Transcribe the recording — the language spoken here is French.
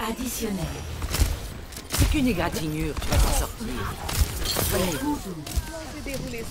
additionnel. C'est qu'une égratignure, tu vas t'en sortir. Allez,